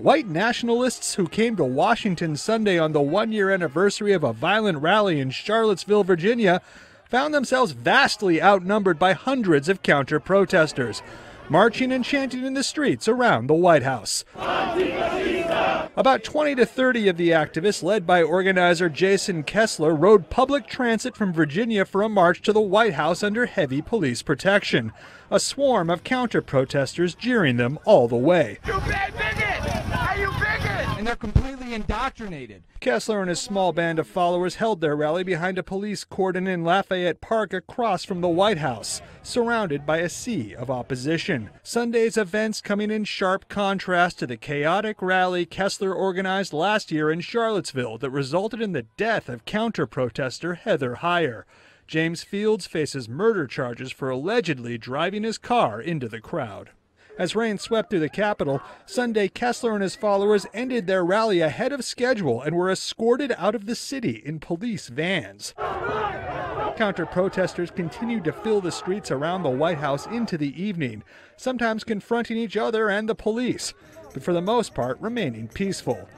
White nationalists who came to Washington Sunday on the one year anniversary of a violent rally in Charlottesville, Virginia, found themselves vastly outnumbered by hundreds of counter protesters, marching and chanting in the streets around the White House. About 20 to 30 of the activists, led by organizer Jason Kessler, rode public transit from Virginia for a march to the White House under heavy police protection. A swarm of counter protesters jeering them all the way. They're completely indoctrinated. Kessler and his small band of followers held their rally behind a police cordon in Lafayette Park across from the White House, surrounded by a sea of opposition. Sunday's events coming in sharp contrast to the chaotic rally Kessler organized last year in Charlottesville that resulted in the death of counter protester Heather Heyer. James Fields faces murder charges for allegedly driving his car into the crowd. As rain swept through the capital, Sunday Kessler and his followers ended their rally ahead of schedule and were escorted out of the city in police vans. Counter protesters continued to fill the streets around the White House into the evening, sometimes confronting each other and the police, but for the most part remaining peaceful.